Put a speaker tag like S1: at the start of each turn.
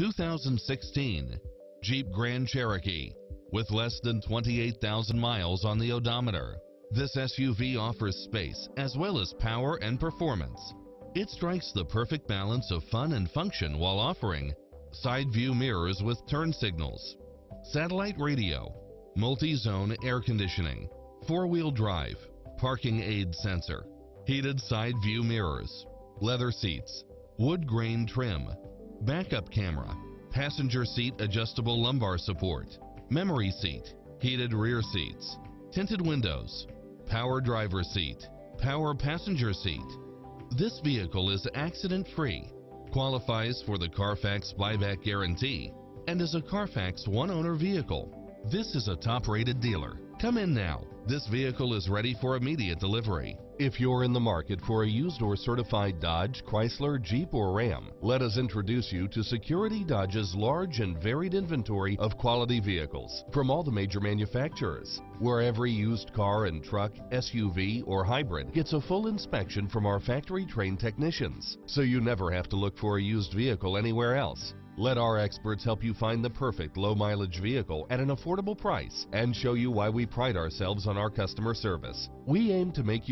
S1: 2016 Jeep Grand Cherokee. With less than 28,000 miles on the odometer, this SUV offers space as well as power and performance. It strikes the perfect balance of fun and function while offering side view mirrors with turn signals, satellite radio, multi-zone air conditioning, four-wheel drive, parking aid sensor, heated side view mirrors, leather seats, wood grain trim, backup camera, passenger seat adjustable lumbar support, memory seat, heated rear seats, tinted windows, power driver seat, power passenger seat. This vehicle is accident free, qualifies for the Carfax buyback guarantee, and is a Carfax one owner vehicle. This is a top rated dealer. Come in now. This vehicle is ready for immediate delivery. If you're in the market for a used or certified Dodge, Chrysler, Jeep, or Ram, let us introduce you to Security Dodge's large and varied inventory of quality vehicles from all the major manufacturers, where every used car and truck, SUV, or hybrid gets a full inspection from our factory trained technicians, so you never have to look for a used vehicle anywhere else. Let our experts help you find the perfect low mileage vehicle at an affordable price and show you why we pride ourselves on our customer service. We aim to make you